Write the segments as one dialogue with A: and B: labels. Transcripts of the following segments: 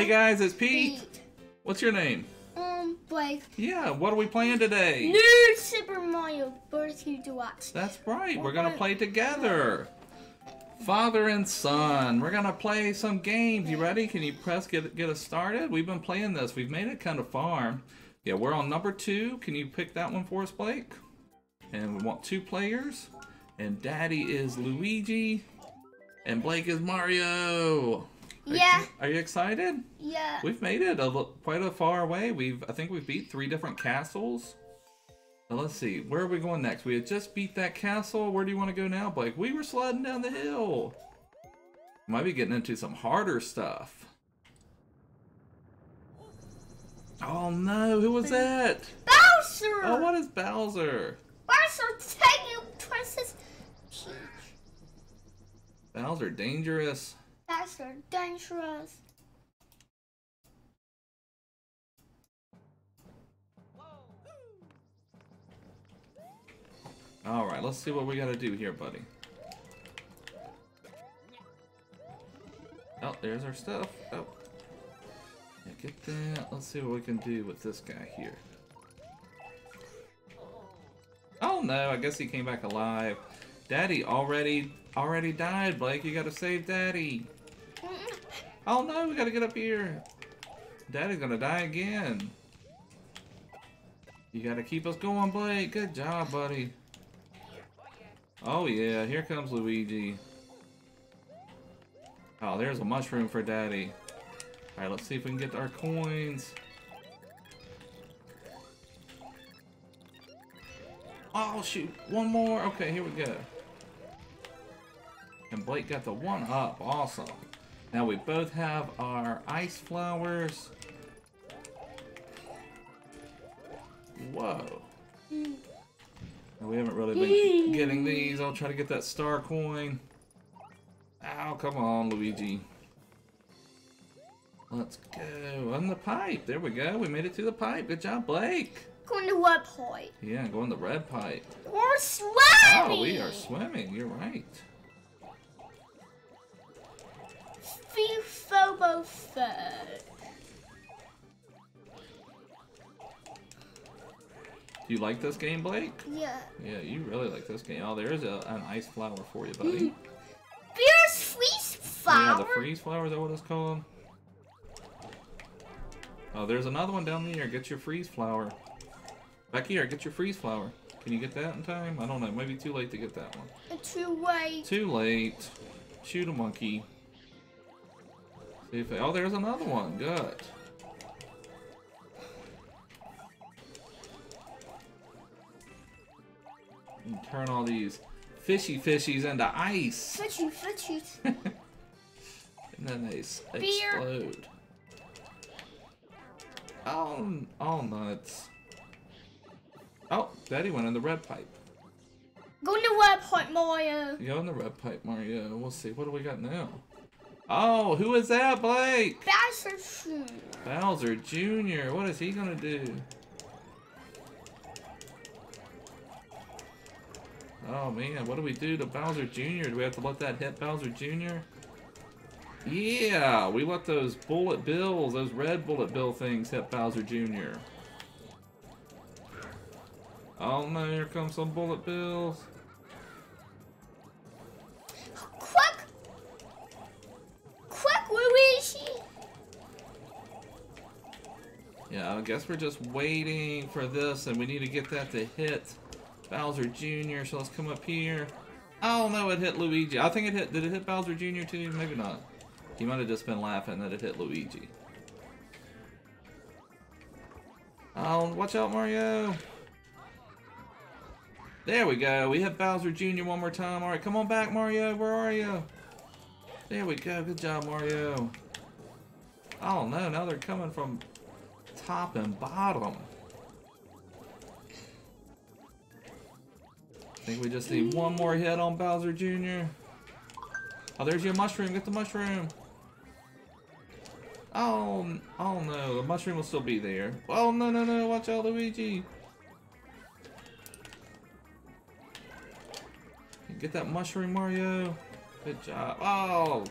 A: Hey guys, it's Pete.
B: Pete.
A: What's your name?
B: Um, Blake.
A: Yeah, what are we playing today?
B: New Super Mario Birthday Deluxe.
A: That's right, we're gonna play together. Father and son, we're gonna play some games. You ready? Can you press get get us started? We've been playing this. We've made it kind of far. Yeah, we're on number two. Can you pick that one for us, Blake? And we want two players. And Daddy is Luigi. And Blake is Mario. Are
B: Yeah,
A: You, are you excited?
B: yeah.
A: We've made it a, quite a far way. We've I think we've beat three different castles. Now let's see, where are we going next? We had just beat that castle. Where do you want to go now, Blake? We were sliding down the hill. Might be getting into some harder stuff. Oh no, who was that?
B: Bowser!
A: Oh, what is Bowser?
B: Bowser taking Princess Peach.
A: Bowser dangerous.
B: Dangerous.
A: All right, let's see what we got to do here, buddy. Oh, there's our stuff. Oh. Yeah, get that. Let's see what we can do with this guy here. Oh no, I guess he came back alive. Daddy already already died, Blake. You gotta save Daddy. Oh no, we gotta get up here. Daddy's gonna die again. You gotta keep us going, Blake. Good job, buddy. Oh yeah, here comes Luigi. Oh, there's a mushroom for Daddy. Alright, let's see if we can get our coins. Oh shoot, one more. Okay, here we go. And Blake got the one up. Awesome. Now we both have our ice flowers. Whoa.
B: Mm.
A: We haven't really been getting these. I'll try to get that star coin. Ow, come on, Luigi. Let's go. On the pipe. There we go. We made it to the pipe. Good job, Blake.
B: Going to what point?
A: Yeah, go in the red pipe.
B: We're swimming!
A: Oh, we are swimming. You're right.
B: Phobo.
A: Do you like this game, Blake?
B: Yeah.
A: Yeah, you really like this game. Oh, there's a, an ice flower for you, buddy. Mm-hmm.
B: Fierce freeze flower?
A: Yeah, the freeze flower, is that what it's called? Oh, there's another one down there. Get your freeze flower. Back here, get your freeze flower. Can you get that in time? I don't know. Maybe too late to get that one.
B: Too late.
A: Too late. Shoot a monkey. See if oh, there's another one. Good. And turn all these fishy fishies into ice.
B: Fishy, fishy.
A: and then they
B: Beer.
A: explode. Oh, all nuts. Oh, Daddy went in the red pipe.
B: Go in the red pipe,
A: Mario? Go in the red pipe, Mario. We'll see. What do we got now? Oh, who is that, Blake?
B: Bowser shoe.
A: Bowser Jr. What is he gonna do? Oh man, what do we do to Bowser Jr.? Do we have to let that hit Bowser Jr.? Yeah, we let those bullet bills, those red bullet bill things hit Bowser Jr. Oh no, here comes some bullet bills. I guess we're just waiting for this, and we need to get that to hit Bowser Jr. So let's come up here. Oh no, it hit Luigi. I think it hit. Did it hit Bowser Jr. too? Maybe not. He might have just been laughing that it hit Luigi. Oh, watch out, Mario. There we go. We hit Bowser Jr. one more time. All right, come on back, Mario. Where are you? There we go. Good job, Mario. Oh no, now they're coming from top and bottom. I think we just need one more hit on Bowser Jr. Oh, there's your mushroom. Get the mushroom. Oh, oh no, the mushroom will still be there. Oh no, no, no! Watch out, Luigi. Get that mushroom, Mario. Good job. Oh.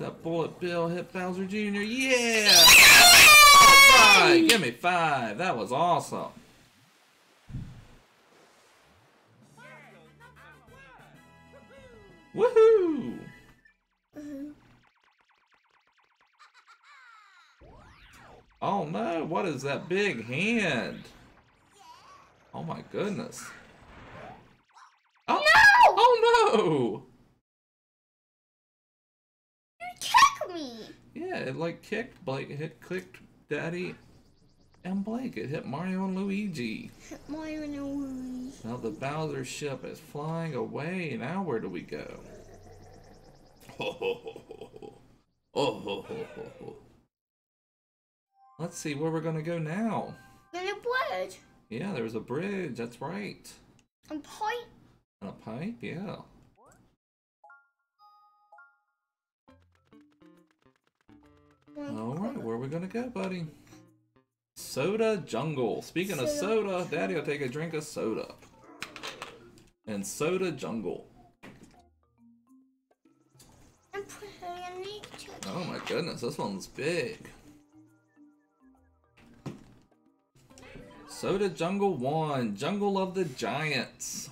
A: That bullet bill hit Bowser Jr. Yeah! Alright, give me five. That was awesome. Woohoo! Oh no, what is that big hand? Oh my goodness. Oh
B: No!
A: Oh no!
B: You kicked me!
A: Yeah, it like kicked Blake, it hit clicked Daddy and Blake. It hit Mario and Luigi.
B: Hit Mario and Luigi.
A: Now the Bowser ship is flying away. Now where do we go? Ho ho ho ho ho. Oh ho ho ho ho. Let's see where we're gonna go now.
B: And a blood.
A: Yeah, there's a bridge. That's right.
B: And pipe.
A: And a pipe. Yeah. All right, where are we gonna go, buddy? Soda Jungle. Speaking of
B: Soda
A: soda, Daddy will take a drink of soda. And Soda Jungle.
B: And put her in nature.
A: Oh my goodness, this one's big. Soda Jungle 1, Jungle of the Giants.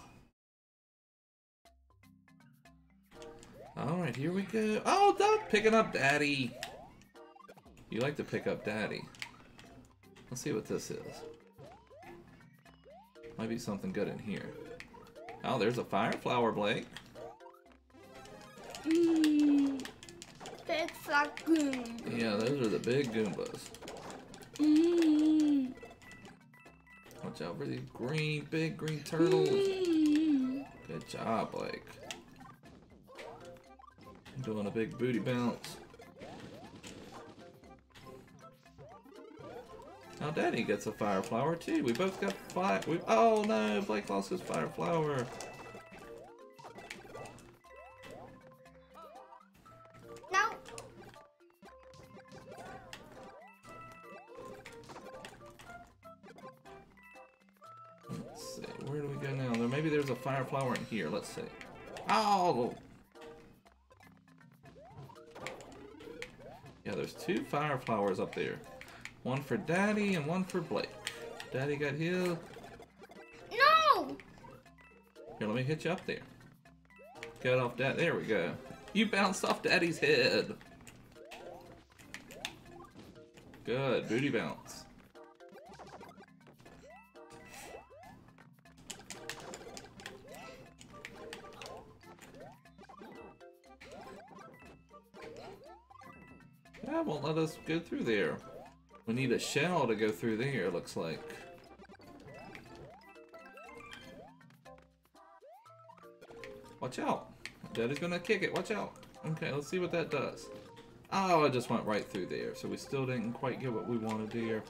A: Alright, here we go. Oh, Doc picking up Daddy. You like to pick up Daddy. Let's see what this is. Might be something good in here. Oh, there's a fire flower, Blake.
B: Big flagoon.
A: Yeah, those are the big Goombas.
B: Mmm.
A: Watch out for these green, big green turtles.
B: Mmm.
A: Good job, Blake. Doing a big booty bounce. Now Daddy gets a fire flower too. We both got fire. We oh no, Blake lost his fire flower.
B: Now,
A: Let's see, where do we go now? There maybe there's a fire flower in here. Let's see. Oh. Yeah, there's two fire flowers up there. One for Daddy and one for Blake. Daddy got his.
B: no!
A: Here, let me hit you up there. Get off that. There we go. You bounced off Daddy's head. Good. Booty bounce. That won't let us go through there. We need a shell to go through there, it looks like. Watch out. Daddy's gonna kick it. Watch out. Okay, let's see what that does. Oh, it just went right through there. So we still didn't quite get what we wanted here.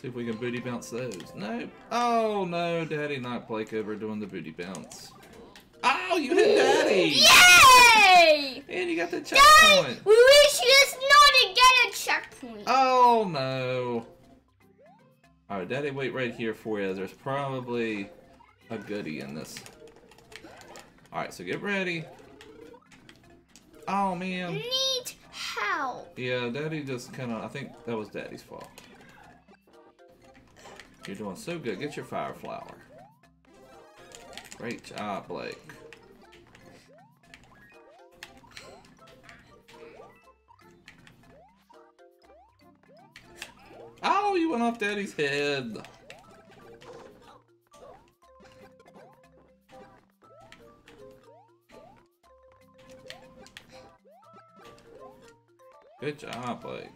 A: See if we can booty bounce those. No. Oh, no. Daddy knocked Blake over doing the booty bounce. Oh, you hit Daddy!
B: Yay!
A: And you got the checkpoint.
B: we wish us not to get a checkpoint.
A: Oh, no. Alright, Daddy, wait right here for you. There's probably a goodie in this. Alright, so get ready. Oh, man.
B: Need help.
A: Yeah, Daddy just kind of... I think that was Daddy's fault. You're doing so good. Get your fire flower. Great job, Blake. Oh, went off Daddy's head. Good job, buddy.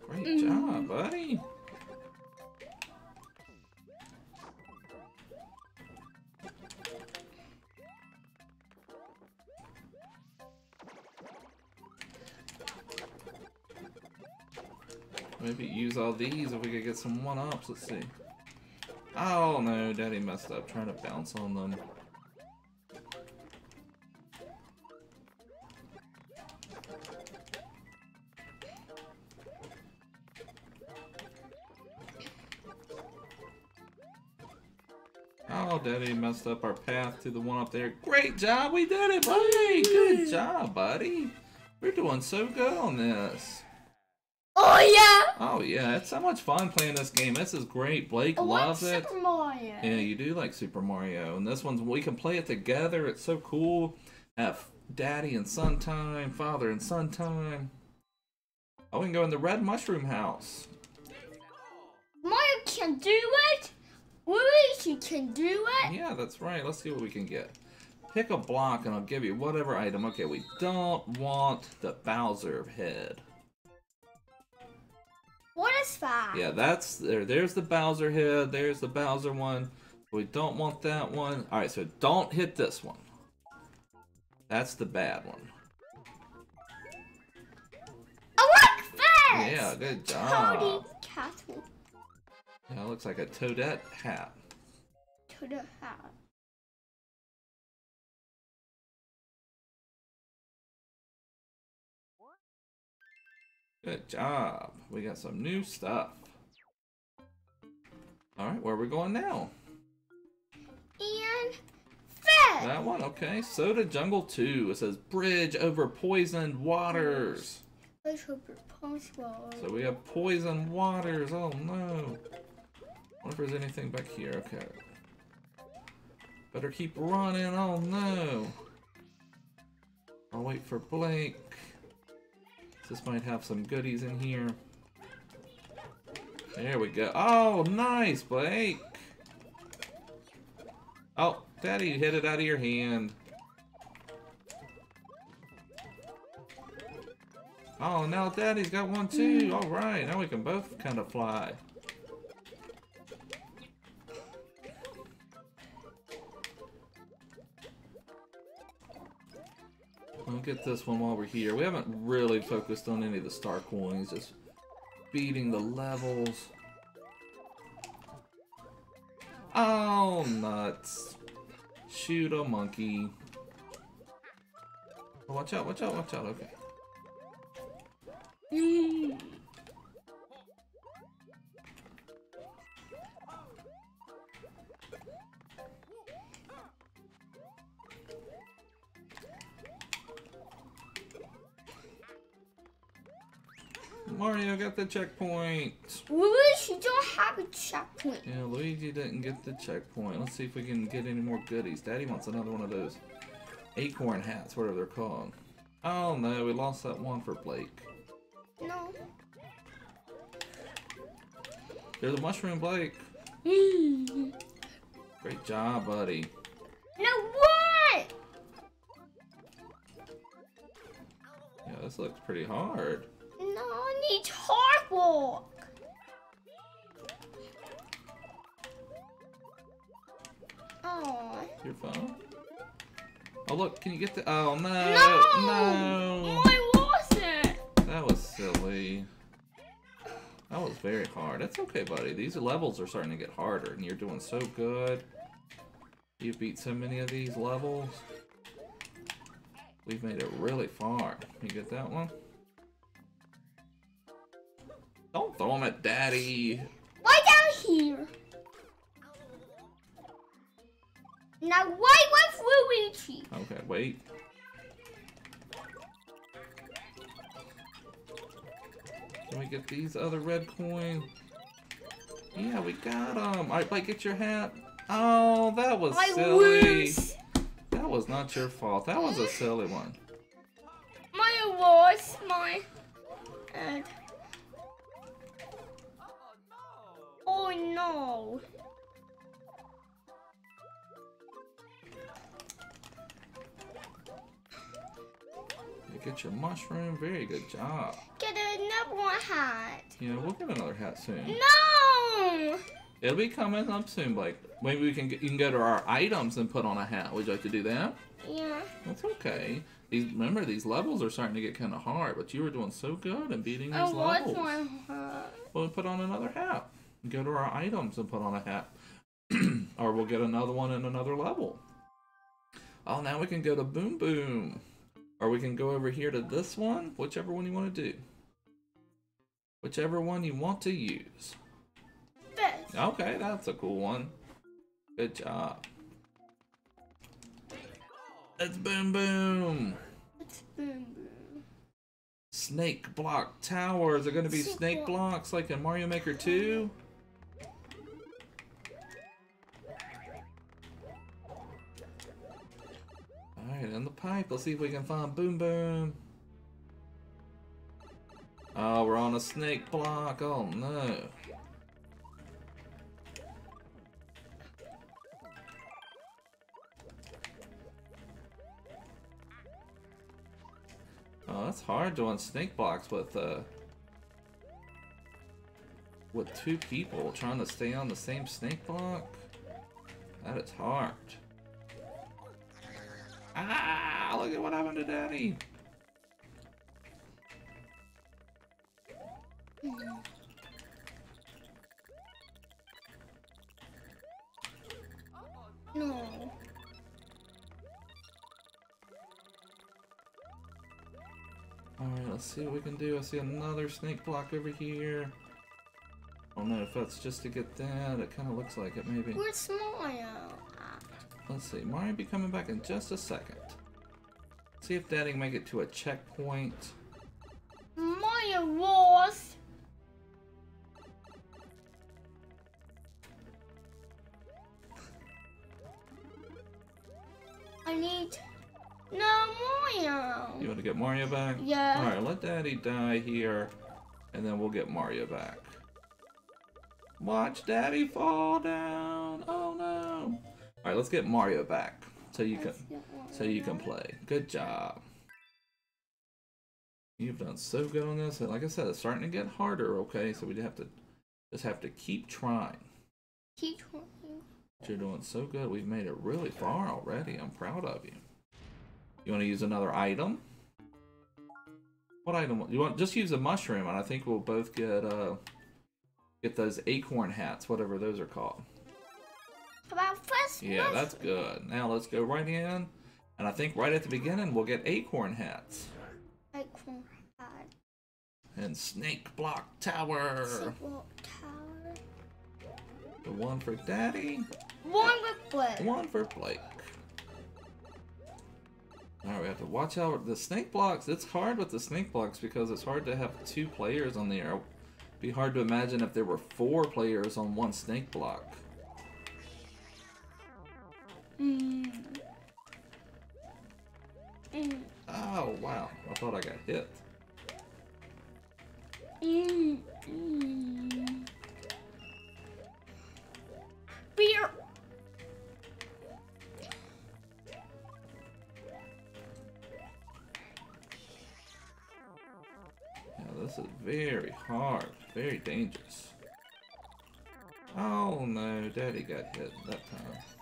A: Great mm. job, buddy. These if we could get some one-ups. Let's see. Oh no, Daddy messed up trying to bounce on them. Oh, Daddy messed up our path to the one up there. Great job, we did it, buddy. Good job, buddy. We're doing so good on this.
B: Oh yeah.
A: Oh yeah, it's so much fun playing this game. This is great. Blake loves it.
B: Super Mario.
A: Yeah, you do like Super Mario, and this one's we can play it together. It's so cool. Have daddy and son time, father and son time. Oh, we can go in the red mushroom house.
B: Mario can do it. Luigi can do it.
A: Yeah, that's right. Let's see what we can get. Pick a block and I'll give you whatever item. Okay, we don't want the Bowser head.
B: What is that?
A: Yeah, that's there. There's the Bowser head. There's the Bowser one. We don't want that one. All right, so don't hit this one. That's the bad one.
B: I like that.
A: Yeah, good job.
B: Cody Castle
A: Yeah, it looks like a Toadette hat.
B: to the hat.
A: Good job. We got some new stuff. All right, where are we going now?
B: And that.
A: That one, okay. Soda Jungle 2. It says bridge over poisoned waters.
B: Let's hope it possible.
A: So we have poison waters. Oh no. Wonder if there's anything back here. Okay. Better keep running. Oh no. I'll wait for Blake. This might have some goodies in here. There we go. Oh, nice, Blake. Oh, Daddy you hit it out of your hand. Oh, now Daddy's got one too. All right, now we can both kind of fly. I'll get this one while we're here. We haven't really focused on any of the star coins, just beating the levels. Oh, nuts. Shoot a monkey. Watch out, watch out, watch out. Okay. Mario got the checkpoint.
B: Luigi don't have a checkpoint.
A: Yeah, Luigi didn't get the checkpoint. Let's see if we can get any more goodies. Daddy wants another one of those acorn hats, whatever they're called. Oh no, we lost that one for Blake.
B: No.
A: There's a mushroom, Blake. Great job, buddy.
B: No what?
A: Yeah, this looks pretty hard.
B: Need hard walk. Oh.
A: Your phone? Oh look, can you get the? Oh no,
B: No!
A: no.
B: Oh, I lost it.
A: That was silly. That was very hard. That's okay, buddy. These levels are starting to get harder, and you're doing so good. You beat so many of these levels. We've made it really far. Can you get that one? Throw them at Daddy.
B: Why down here. Now right with Luigi.
A: Okay, wait. Can we get these other red coins? Yeah, we got them. Alright, Blake, get your hat. Oh, that was
B: I
A: silly.
B: lose.
A: That was not your fault. That was a silly one. You your mushroom. Very good job.
B: Get another one hat.
A: Yeah, we'll get another hat soon.
B: No.
A: It'll be coming up soon, Blake. Maybe we can get, you can go to our items and put on a hat. Would you like to do that?
B: Yeah.
A: That's okay. These remember these levels are starting to get kind of hard, but you were doing so good and beating these levels.
B: one hat.
A: Well, put on another hat. Go to our items and put on a hat, or we'll get another one in another level. Oh, now we can go to Boom Boom, or we can go over here to this one, whichever one you want to do. Whichever one you want to use.
B: This.
A: Okay, that's a cool one. Good job. It's boom boom.
B: It's boom boom.
A: Snake block towers are gonna be
B: Snake
A: snake blocks like in Mario Maker 2. In the pipe. Let's see if we can find Boom Boom. Oh, we're on a snake block. Oh no. Oh, that's hard doing snake blocks with uh with two people trying to stay on the same snake block. That is hard. Happened to Daddy.
B: No.
A: Alright, let's see what we can do. I see another snake block over here. I don't know if that's just to get that. It kind of looks like it, maybe.
B: Where's Mario?
A: Let's see. Mario be coming back in just a second. See if Daddy can make it to a checkpoint.
B: Mario was. I need. No, Mario.
A: You want to get Mario back?
B: Yeah.
A: Alright, let Daddy die here, and then we'll get Mario back. Watch Daddy fall down. Oh no. Alright, let's get Mario back. So you can so you can play. Good job. You've done so good on this. And like I said, it's starting to get harder, okay? So we have to just have to keep trying.
B: Keep trying.
A: But You're doing so good. We've made it really far already. I'm proud of you. You want to use another item? What item? You want just use a mushroom, and I think we'll both get uh get those acorn hats, whatever those are called.
B: About
A: Yeah, that's good. Now let's go right in, and I think right at the beginning we'll get acorn hats
B: Acorn hat.
A: and snake block tower.
B: Seawalk tower.
A: The one for Daddy,
B: One with blue.
A: one for Blake. Alright, we have to watch out the snake blocks. It's hard with the snake blocks because it's hard to have two players on there. It'd be hard to imagine if there were four players on one snake block.
B: Mm. Mm.
A: Oh wow, I thought I got hit.
B: Beer.
A: Yeah, this is very hard, very dangerous. Oh no, Daddy got hit that time.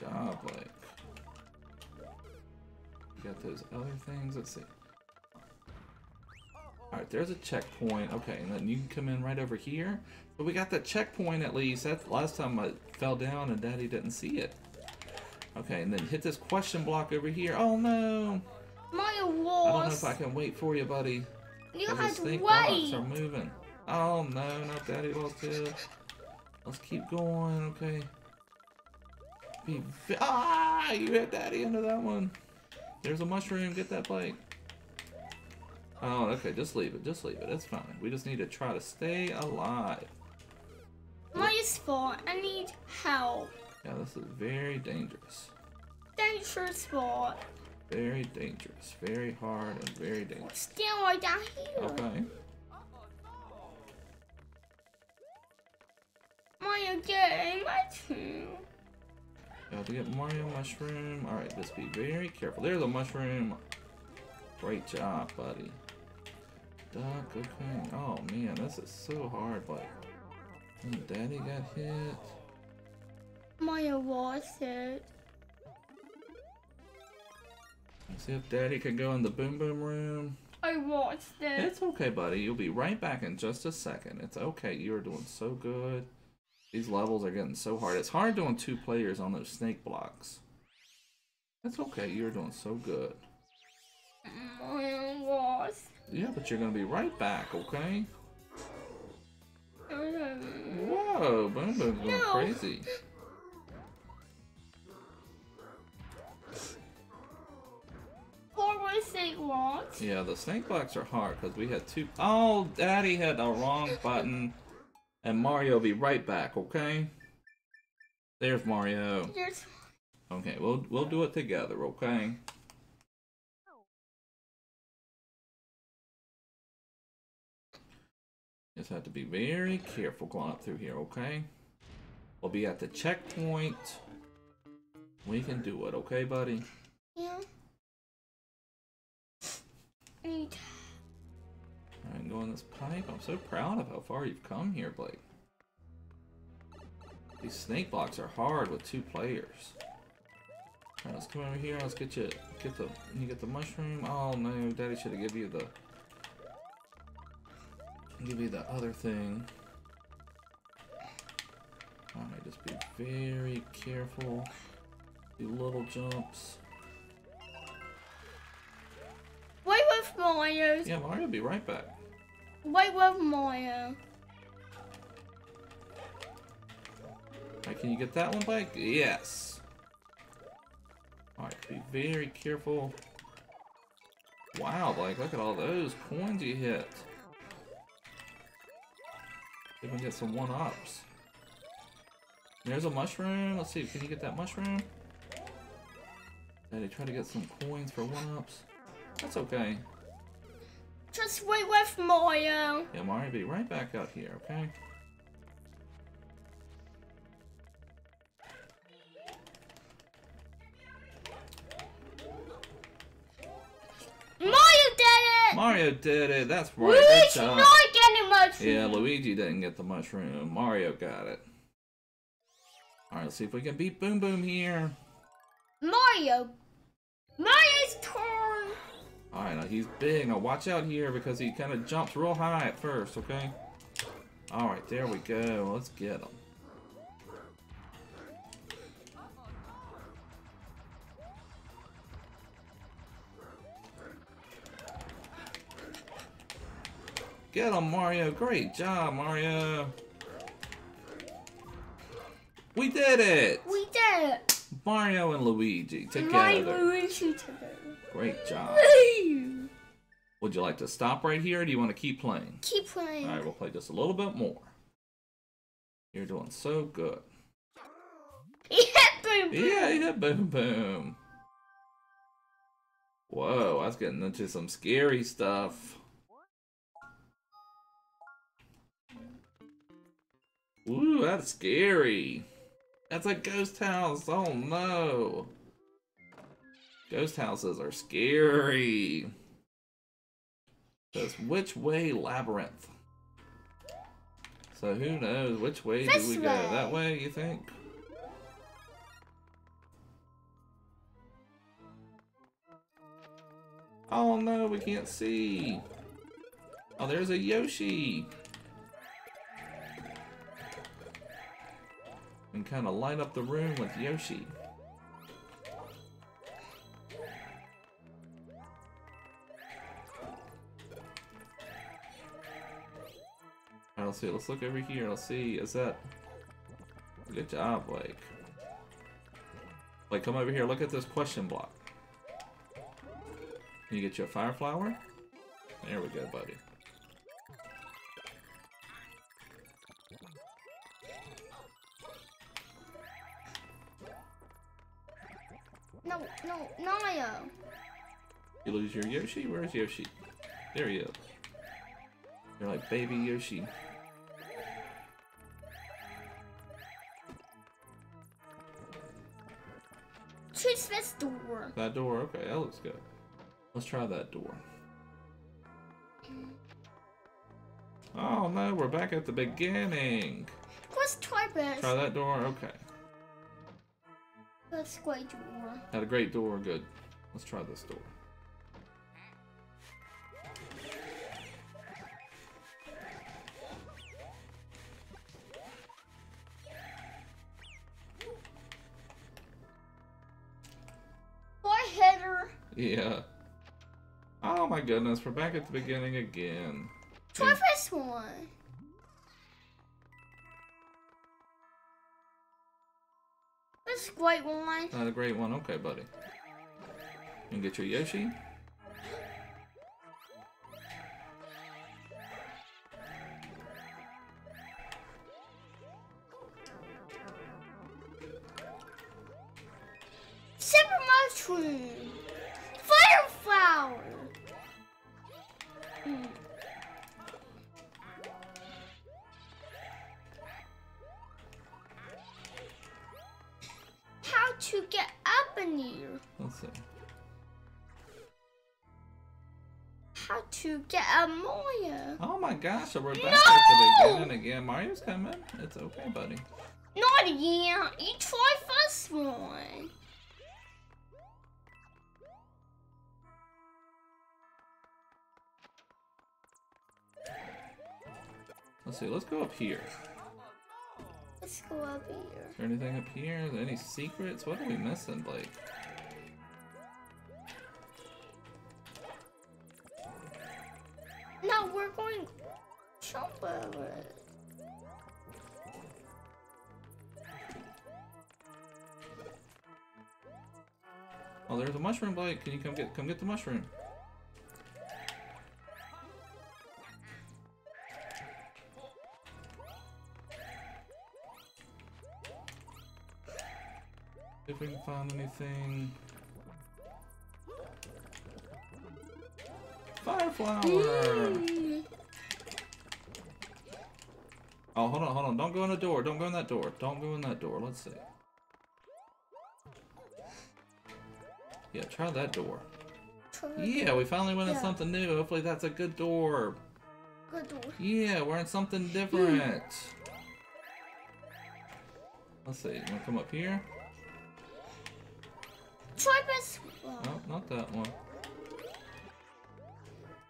A: Job, Blake. You got those other things. Let's see. Alright, there's a checkpoint. Okay, and then you can come in right over here. But we got the checkpoint at least. That's last time I fell down and Daddy didn't see it. Okay, and then hit this question block over here. Oh no!
B: Mario
A: I don't know if I can wait for you, buddy.
B: You had to
A: snake blocks
B: wait.
A: are moving. Oh no, not Daddy lost too. Let's keep going, okay. Vi- ah! You hit Daddy into that one. There's a mushroom. Get that plate. Oh, okay. Just leave it. Just leave it. It's fine. We just need to try to stay alive.
B: Mario's fault. I need help.
A: Yeah, this is very dangerous.
B: Dangerous spot.
A: Very dangerous. Very hard and very dangerous.
B: Still right down here.
A: Okay.
B: Mario getting my two.
A: To get Mario mushroom. Alright, let's be very careful. There's a mushroom. Great job, buddy. Duck, okay. Oh man, this is so hard, like. Daddy got hit.
B: Mario was it.
A: Let's see if Daddy can go in the boom boom room.
B: I watched it.
A: It's okay, buddy. You'll be right back in just a second. It's okay. You're doing so good. These levels are getting so hard. It's hard doing two players on those snake blocks. That's okay. You're doing so good.
B: Mario was.
A: Yeah, but you're gonna be right back, okay? Whoa, Boom Boom's going
B: No.
A: crazy.
B: Forward say what?
A: Yeah, the snake blocks are hard because we had two. Oh, Daddy had the wrong button. And Mario will be right back, okay? There's Mario.
B: There's
A: Okay, we'll we'll do it together, okay? Just have to be very careful going up through here, okay? We'll be at the checkpoint. We can do it, okay, buddy?
B: yeah. Eight.
A: Alright, go in this pipe. I'm so proud of how far you've come here, Blake. These snake blocks are hard with two players. Alright, let's come over here. Let's get you get the you get the mushroom. Oh no, Daddy should have give you the give you the other thing. Alright, just be very careful. Do little jumps.
B: Wait with Mario.
A: Yeah, Mario will be right back.
B: Wait with Mario.
A: Alright, can you get that one, Blake? Yes. Alright, be very careful. Wow, Blake, look at all those coins you hit. See we can get some one-ups. There's a mushroom. Let's see, can you get that mushroom? Daddy, try to get some coins for one-ups. That's okay.
B: Just wait with Mario.
A: Yeah, Mario, be right back out here, okay?
B: Mario did it!
A: Mario did it. That's right.
B: Luigi's
A: Good uh,
B: not getting much.
A: Yeah, Luigi didn't get the mushroom. Mario got it. Alright, let's see if we can beat Boom Boom here.
B: Mario. Mario's turn.
A: Alright, now he's big. Now watch out here because he kind of jumps real high at first, okay? Alright, there we go. Let's get him. Get him, Mario. Great job, Mario. We did it!
B: We did it.
A: Mario and Luigi together.
B: Luigi together.
A: Great job. Would you like to stop right here or do you want to keep playing?
B: Keep playing.
A: Alright, we'll play just a little bit more. You're doing so good.
B: Yeah, boom, boom.
A: Yeah, yeah, boom, boom. Whoa, I was getting into some scary stuff. Ooh, that's scary. That's a ghost house. Oh no. Ghost houses are scary. Says which way labyrinth? So who knows which way
B: This
A: do we go? That
B: way.
A: way, you think? Oh no, we can't see. Oh, there's a Yoshi. And kind of light up the room with Yoshi. Alright, let's see. Let's look over here. I'll see. Is that... Good job, Blake. Blake, come over here. Look at this question block. Can you get you a fire flower? There we go, buddy.
B: No, no, Mario.
A: You lose your Yoshi? Where's Yoshi? There he is. You're like baby Yoshi.
B: Choose this door.
A: That door, okay, that looks good. Let's try that door. Oh no, we're back at the beginning.
B: Let's try this.
A: Try that door, okay.
B: That's square door.
A: Not a great door, good. Let's try this door. Four hitter. Yeah. Oh my goodness, we're back at the beginning again.
B: Try this one. This is great one.
A: Not a great one. Okay, buddy. You can get your Yoshi.
B: Super mushroom. Fire flower. To get a Moya?
A: Oh my gosh, so we're back
B: No!
A: at the beginning again. Mario's coming. It's okay, buddy.
B: Not again. You try first one.
A: Let's see. Let's go up here.
B: Let's go up here.
A: Is there anything up here? Any secrets? What are we missing, Blake?
B: Going.
A: Oh, there's a mushroom, Blake. Can you come get come get the mushroom? See if we can find anything. Fire Oh, hold on, hold on. Don't go in the door. Don't go in that door. Don't go in that door. Let's see. Yeah, try that door.
B: Try
A: Yeah, we finally went in something new. Hopefully that's a good door.
B: Good door.
A: Yeah, we're in something different. Let's see. You wanna come up here?
B: Try this one.
A: No, not that one.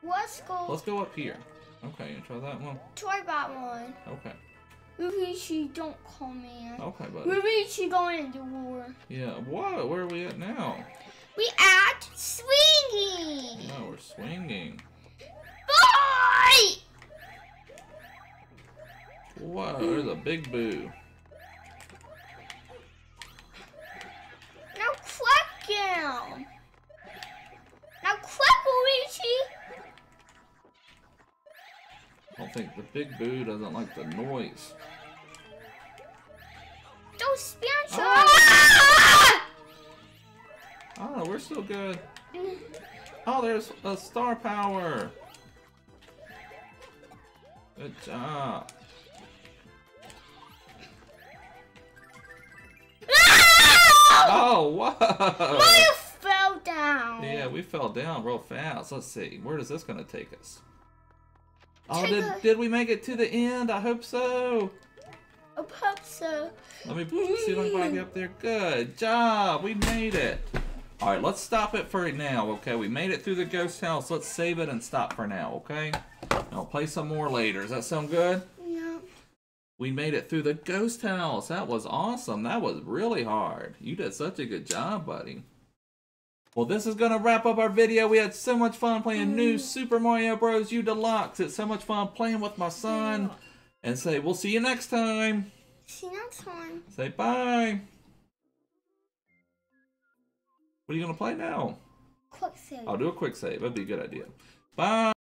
B: Let's go.
A: Let's go up here. Okay, you try that one.
B: Try that one.
A: Okay.
B: Luigi, don't come in.
A: Okay, buddy.
B: Luigi, go in the door.
A: Yeah. Whoa, where are we at now?
B: We at swinging.
A: No, we're swinging.
B: Bye.
A: Whoa, there's a big boo.
B: Now crack him. Now crack Luigi.
A: I don't think the big boo doesn't like the noise.
B: Don't spin
A: Ah! I know, we're still good. Oh, there's a star power. Good job. Oh, whoa!
B: Mario fell down.
A: Yeah, we fell down real fast. Let's see. Where is this going to take us? Oh, did,
B: a-
A: did we make it to the end? I hope so.
B: I hope so.
A: Let me see if I can get up there. Good job. We made it. All right, let's stop it for now, okay? We made it through the ghost house. Let's save it and stop for now, okay? I'll play some more later. Does that sound good?
B: Yeah.
A: We made it through the ghost house. That was awesome. That was really hard. You did such a good job, buddy. Well, this is going to wrap up our video. We had so much fun playing mm. new Super Mario Bros. U Deluxe. It's so much fun playing with my son. And say, we'll see you next time.
B: See you next time.
A: Say bye. What are you going to play now?
B: Quick save.
A: I'll do a quick save. That'd be a good idea. Bye.